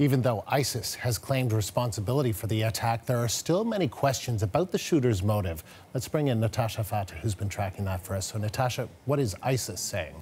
Even though ISIS has claimed responsibility for the attack, there are still many questions about the shooter's motive. Let's bring in Natasha Fateh, who's been tracking that for us. So, Natasha, what is ISIS saying?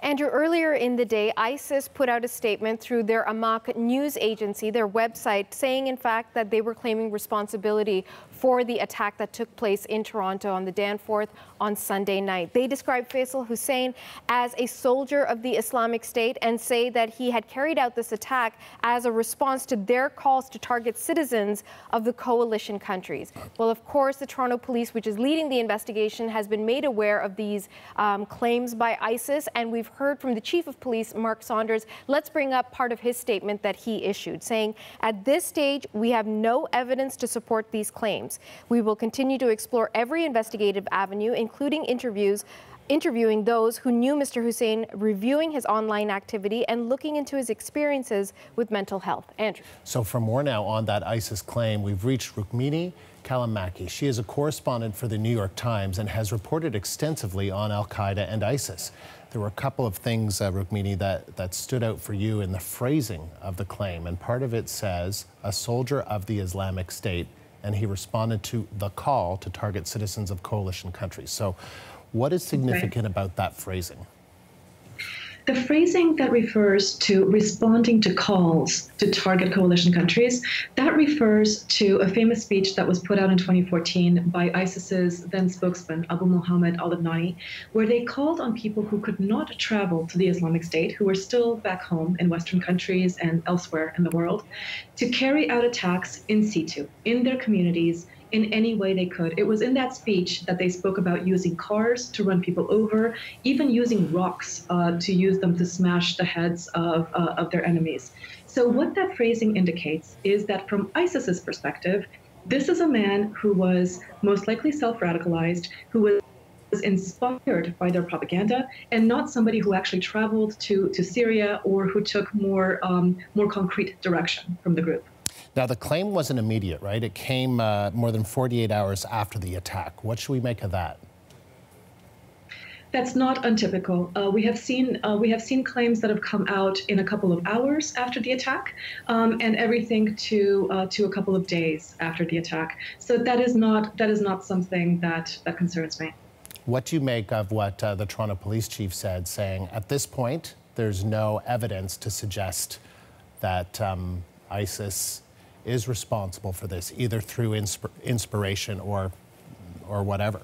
Andrew, earlier in the day, ISIS put out a statement through their Amaq news agency, their website, saying, in fact, that they were claiming responsibility for the attack that took place in Toronto on the Danforth on Sunday night. They describe Faisal Hussain as a soldier of the Islamic State and say that he had carried out this attack as a response to their calls to target citizens of the coalition countries. Well, of course, the Toronto Police, which is leading the investigation, has been made aware of these um, claims by ISIS, and we've heard from the Chief of Police, Mark Saunders. Let's bring up part of his statement that he issued, saying, At this stage, we have no evidence to support these claims. We will continue to explore every investigative avenue, including interviews interviewing those who knew Mr. Hussain, reviewing his online activity, and looking into his experiences with mental health. Andrew. So, for more now on that ISIS claim, we've reached Rukmini Callimachi. She is a correspondent for the New York Times and has reported extensively on Al Qaeda and ISIS. There were a couple of things, uh, Rukmini, that, that stood out for you in the phrasing of the claim. And part of it says, a soldier of the Islamic State and he responded to the call to target citizens of coalition countries. So, what is significant okay. about that phrasing? The phrasing that refers to responding to calls to target coalition countries, that refers to a famous speech that was put out in 2014 by ISIS's then spokesman, Abu Muhammad al Adnani, where they called on people who could not travel to the Islamic State, who were still back home in Western countries and elsewhere in the world, to carry out attacks in situ, in their communities in any way they could. It was in that speech that they spoke about using cars to run people over, even using rocks uh, to use them to smash the heads of, uh, of their enemies. So, what that phrasing indicates is that from ISIS's perspective, this is a man who was most likely self radicalized, who was was inspired by their propaganda and not somebody who actually traveled to, to Syria or who took more, um, more concrete direction from the group. Now, the claim wasn't immediate, right? It came uh, more than 48 hours after the attack. What should we make of that? That's not untypical. Uh, we have seen uh, we have seen claims that have come out in a couple of hours after the attack, um, and everything to uh, to a couple of days after the attack. So that is not that is not something that that concerns me. What do you make of what uh, the Toronto Police Chief said, saying at this point there's no evidence to suggest that um, ISIS is responsible for this, either through insp inspiration or, or whatever?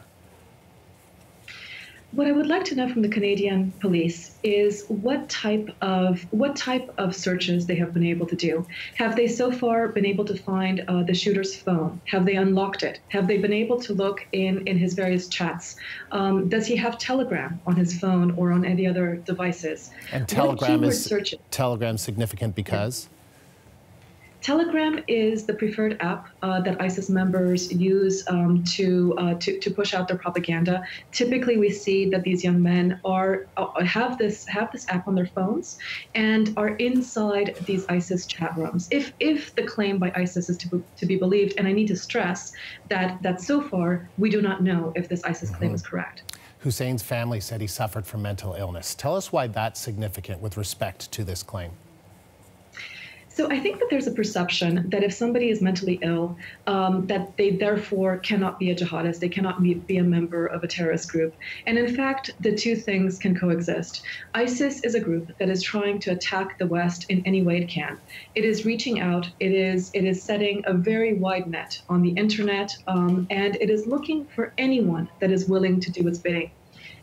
What I would like to know from the Canadian police is what type of what type of searches they have been able to do. Have they so far been able to find uh, the shooter's phone? Have they unlocked it? Have they been able to look in in his various chats? Um, does he have Telegram on his phone or on any other devices? And Telegram is Telegram significant because. Yeah. Telegram is the preferred app uh, that ISIS members use um, to, uh, to, to push out their propaganda. Typically, we see that these young men are uh, have this have this app on their phones and are inside these ISIS chat rooms. If if the claim by ISIS is to, to be believed, and I need to stress that that so far we do not know if this ISIS claim mm-hmm. is correct. Hussain's family said he suffered from mental illness. Tell us why that's significant with respect to this claim. So I think that there's a perception that if somebody is mentally ill, um, that they therefore cannot be a jihadist, they cannot be, a member of a terrorist group. And in fact, the two things can coexist. ISIS is a group that is trying to attack the West in any way it can. It is reaching out. It is it is setting a very wide net on the internet, um, and it is looking for anyone that is willing to do its bidding.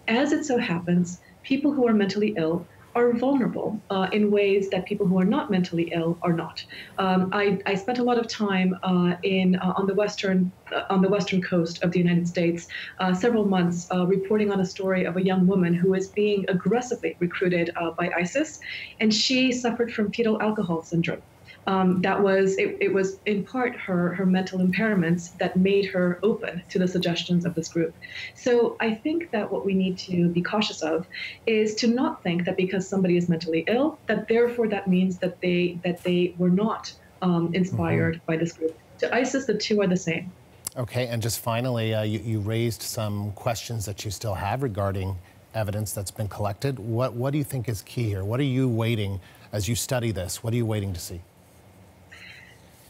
As it so happens, people who are mentally ill are vulnerable uh, in ways that people who are not mentally ill are not. Um, I, I, spent a lot of time uh, in uh, on the western uh, on the western coast of the United States, uh, several months, uh, reporting on a story of a young woman who is being aggressively recruited by ISIS, and she suffered from fetal alcohol syndrome um, that was it, it, was in part her her mental impairments that made her open to the suggestions of this group. So I think that what we need to be cautious of is to not think that because somebody is mentally ill, that therefore that means that they that they were not um, inspired mm-hmm. by this group. To ISIS, the two are the same. Okay, and just finally, uh, you, you raised some questions that you still have regarding evidence that's been collected. What what do you think is key here? What are you waiting as you study this? What are you waiting to see?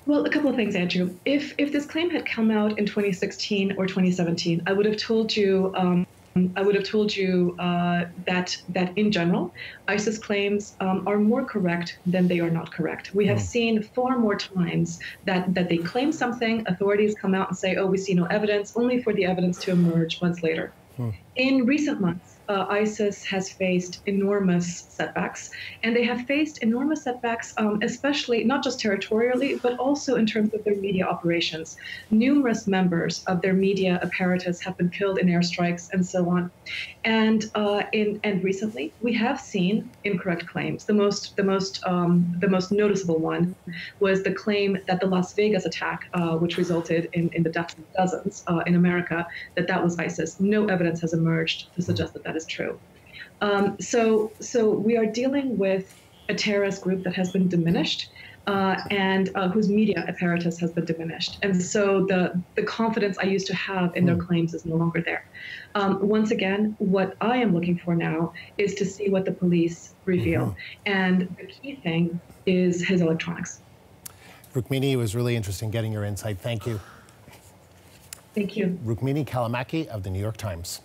Well, a couple of things, Andrew. If if this claim had come out in 2016 or 2017, I would have told you. Um, I would have told you uh, that that in general, ISIS claims um, are more correct than they are not correct. We have mm. seen far more times that that they claim something, authorities come out and say, "Oh, we see no evidence," only for the evidence to emerge months later. Mm. In recent months, uh, ISIS has faced enormous setbacks, and they have faced enormous setbacks, um, especially not just territorially, but also in terms of their media operations. Numerous members of their media apparatus have been killed in airstrikes and so on. And uh, in and recently, we have seen incorrect claims. The most the most um, the most noticeable one was the claim that the Las Vegas attack, uh, which resulted in, in the deaths of dozens uh, in America, that that was ISIS. No evidence has emerged to suggest that that is true. Um, so, so we are dealing with a terrorist group that has been diminished. Uh, and uh, whose media apparatus has been diminished. And so the, the confidence I used to have in their hmm. claims is no longer there. Um, once again, what I am looking for now is to see what the police reveal. Mm-hmm. And the key thing is his electronics. Rukmini, it was really interesting getting your insight. Thank you. Thank you. Rukmini Callimachi of the New York Times.